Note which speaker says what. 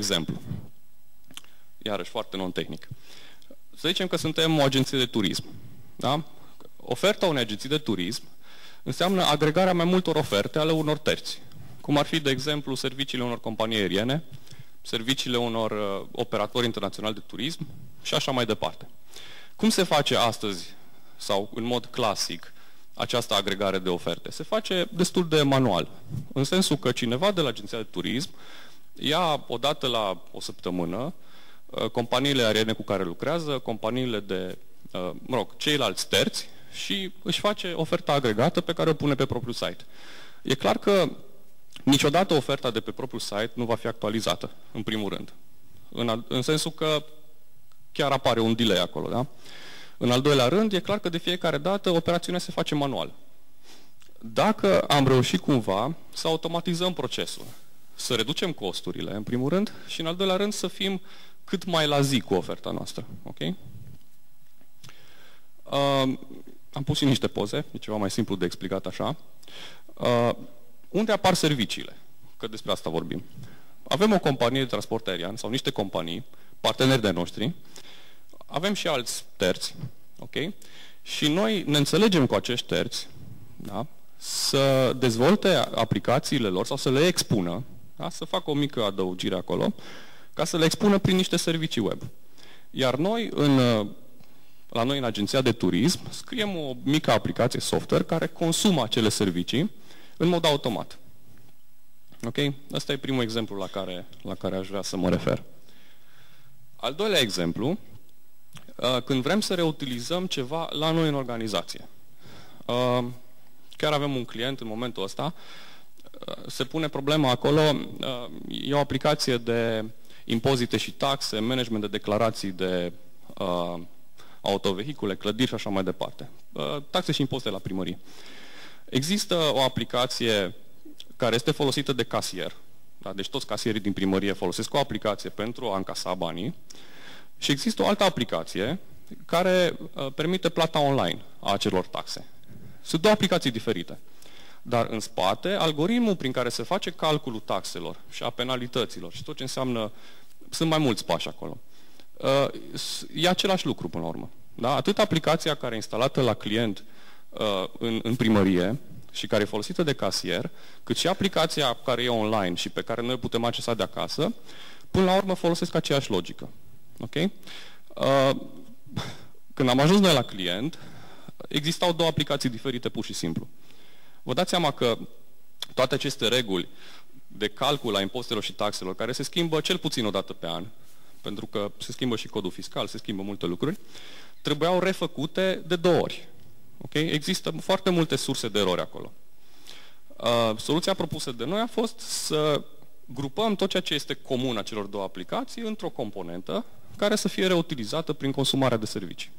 Speaker 1: exemplu. Iarăși, foarte non-tehnic. Să zicem că suntem o agenție de turism. Da? Oferta unei agenții de turism înseamnă agregarea mai multor oferte ale unor terți, cum ar fi, de exemplu, serviciile unor companii aeriene, serviciile unor uh, operatori internaționali de turism și așa mai departe. Cum se face astăzi, sau în mod clasic, această agregare de oferte? Se face destul de manual, în sensul că cineva de la agenția de turism ia odată la o săptămână uh, companiile aeriene cu care lucrează, companiile de, uh, mă rog, ceilalți terți și își face oferta agregată pe care o pune pe propriul site. E clar că niciodată oferta de pe propriul site nu va fi actualizată, în primul rând. În, în sensul că chiar apare un delay acolo, da? În al doilea rând, e clar că de fiecare dată operațiunea se face manual. Dacă am reușit cumva să automatizăm procesul, să reducem costurile, în primul rând, și în al doilea rând să fim cât mai la zi cu oferta noastră. Ok? Uh, am pus și niște poze, e ceva mai simplu de explicat așa. Uh, unde apar serviciile? Că despre asta vorbim. Avem o companie de transport aerian sau niște companii, parteneri de noștri, avem și alți terți, ok? Și noi ne înțelegem cu acești terți, da? să dezvolte aplicațiile lor sau să le expună da? să facă o mică adăugire acolo, ca să le expună prin niște servicii web. Iar noi, în, la noi în agenția de turism, scriem o mică aplicație software care consumă acele servicii în mod automat. Ok? Asta e primul exemplu la care, la care aș vrea să mă refer. Al doilea exemplu, uh, când vrem să reutilizăm ceva la noi în organizație. Uh, chiar avem un client în momentul ăsta se pune problema acolo, e o aplicație de impozite și taxe, management de declarații de uh, autovehicule, clădiri și așa mai departe. Uh, taxe și impozite la primărie. Există o aplicație care este folosită de casier, da? deci toți casierii din primărie folosesc o aplicație pentru a încasa banii și există o altă aplicație care uh, permite plata online a acelor taxe. Sunt două aplicații diferite. Dar în spate, algoritmul prin care se face calculul taxelor și a penalităților și tot ce înseamnă, sunt mai mulți pași acolo, uh, e același lucru până la urmă. Da? Atât aplicația care e instalată la client uh, în, în primărie și care e folosită de casier, cât și aplicația care e online și pe care noi putem accesa de acasă, până la urmă folosesc aceeași logică. Ok? Uh, când am ajuns noi la client, existau două aplicații diferite pur și simplu. Vă dați seama că toate aceste reguli de calcul a impozitelor și taxelor, care se schimbă cel puțin o dată pe an, pentru că se schimbă și codul fiscal, se schimbă multe lucruri, trebuiau refăcute de două ori. Okay? Există foarte multe surse de erori acolo. Uh, soluția propusă de noi a fost să grupăm tot ceea ce este comun a celor două aplicații într-o componentă care să fie reutilizată prin consumarea de servicii.